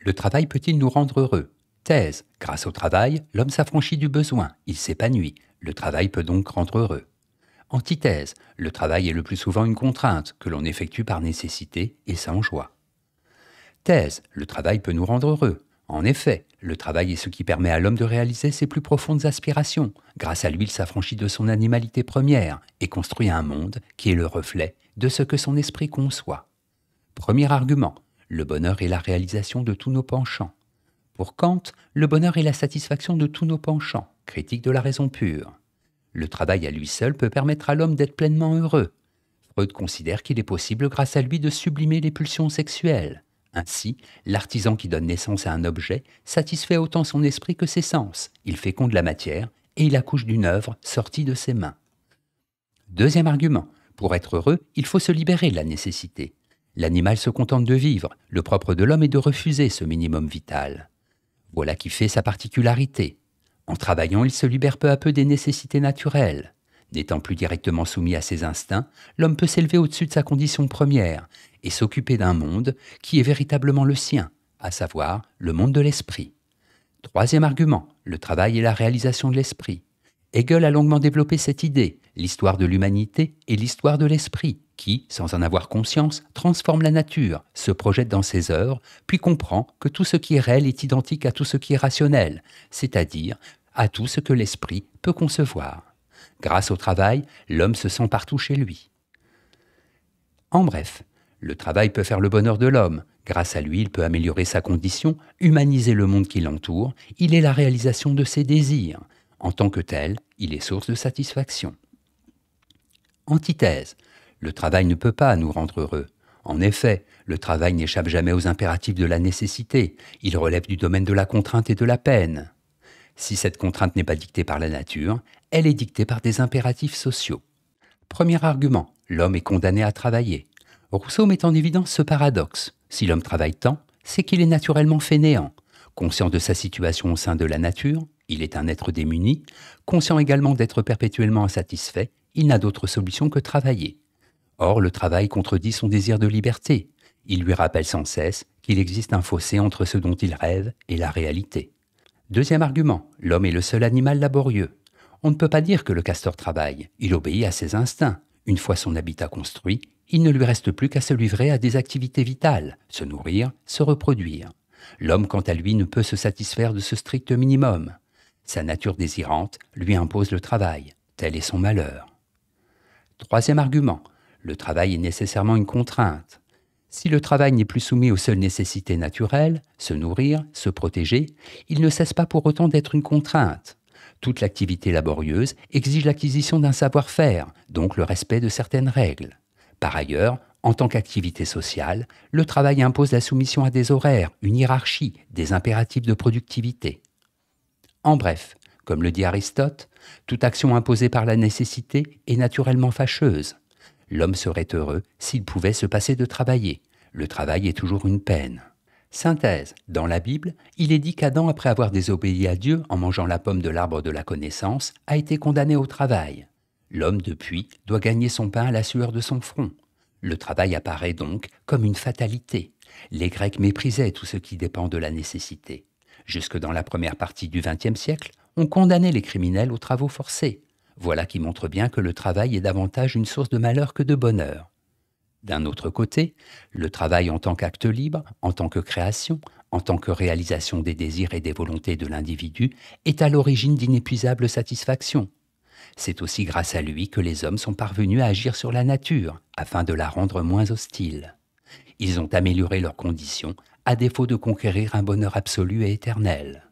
Le travail peut-il nous rendre heureux? Thèse. Grâce au travail, l'homme s'affranchit du besoin, il s'épanouit. Le travail peut donc rendre heureux. Antithèse. Le travail est le plus souvent une contrainte que l'on effectue par nécessité et sans joie. Thèse. Le travail peut nous rendre heureux. En effet, le travail est ce qui permet à l'homme de réaliser ses plus profondes aspirations. Grâce à lui, il s'affranchit de son animalité première et construit un monde qui est le reflet de ce que son esprit conçoit. Premier argument, le bonheur est la réalisation de tous nos penchants. Pour Kant, le bonheur est la satisfaction de tous nos penchants, critique de la raison pure. Le travail à lui seul peut permettre à l'homme d'être pleinement heureux. Freud considère qu'il est possible grâce à lui de sublimer les pulsions sexuelles. Ainsi, l'artisan qui donne naissance à un objet satisfait autant son esprit que ses sens. Il féconde la matière et il accouche d'une œuvre sortie de ses mains. Deuxième argument, pour être heureux, il faut se libérer de la nécessité. L'animal se contente de vivre, le propre de l'homme est de refuser ce minimum vital. Voilà qui fait sa particularité. En travaillant, il se libère peu à peu des nécessités naturelles. N'étant plus directement soumis à ses instincts, l'homme peut s'élever au-dessus de sa condition première et s'occuper d'un monde qui est véritablement le sien, à savoir le monde de l'esprit. Troisième argument, le travail est la réalisation de l'esprit. Hegel a longuement développé cette idée, l'histoire de l'humanité et l'histoire de l'esprit, qui, sans en avoir conscience, transforme la nature, se projette dans ses œuvres, puis comprend que tout ce qui est réel est identique à tout ce qui est rationnel, c'est-à-dire à tout ce que l'esprit peut concevoir. Grâce au travail, l'homme se sent partout chez lui. En bref, le travail peut faire le bonheur de l'homme. Grâce à lui, il peut améliorer sa condition, humaniser le monde qui l'entoure. Il est la réalisation de ses désirs. En tant que tel, il est source de satisfaction. Antithèse. Le travail ne peut pas nous rendre heureux. En effet, le travail n'échappe jamais aux impératifs de la nécessité. Il relève du domaine de la contrainte et de la peine. Si cette contrainte n'est pas dictée par la nature, elle est dictée par des impératifs sociaux. Premier argument, l'homme est condamné à travailler. Rousseau met en évidence ce paradoxe. Si l'homme travaille tant, c'est qu'il est naturellement fainéant. Conscient de sa situation au sein de la nature, il est un être démuni, conscient également d'être perpétuellement insatisfait, il n'a d'autre solution que travailler. Or, le travail contredit son désir de liberté. Il lui rappelle sans cesse qu'il existe un fossé entre ce dont il rêve et la réalité. Deuxième argument, l'homme est le seul animal laborieux. On ne peut pas dire que le castor travaille, il obéit à ses instincts. Une fois son habitat construit, il ne lui reste plus qu'à se livrer à des activités vitales, se nourrir, se reproduire. L'homme, quant à lui, ne peut se satisfaire de ce strict minimum. Sa nature désirante lui impose le travail. Tel est son malheur. Troisième argument, le travail est nécessairement une contrainte. Si le travail n'est plus soumis aux seules nécessités naturelles, se nourrir, se protéger, il ne cesse pas pour autant d'être une contrainte. Toute l'activité laborieuse exige l'acquisition d'un savoir-faire, donc le respect de certaines règles. Par ailleurs, en tant qu'activité sociale, le travail impose la soumission à des horaires, une hiérarchie, des impératifs de productivité. En bref, comme le dit Aristote, toute action imposée par la nécessité est naturellement fâcheuse. L'homme serait heureux s'il pouvait se passer de travailler. Le travail est toujours une peine. Synthèse. Dans la Bible, il est dit qu'Adam, après avoir désobéi à Dieu en mangeant la pomme de l'arbre de la connaissance, a été condamné au travail. L'homme, depuis, doit gagner son pain à la sueur de son front. Le travail apparaît donc comme une fatalité. Les Grecs méprisaient tout ce qui dépend de la nécessité. Jusque dans la première partie du XXe siècle, on condamnait les criminels aux travaux forcés. Voilà qui montre bien que le travail est davantage une source de malheur que de bonheur. D'un autre côté, le travail en tant qu'acte libre, en tant que création, en tant que réalisation des désirs et des volontés de l'individu, est à l'origine d'inépuisables satisfactions. C'est aussi grâce à lui que les hommes sont parvenus à agir sur la nature, afin de la rendre moins hostile. Ils ont amélioré leurs conditions, à défaut de conquérir un bonheur absolu et éternel.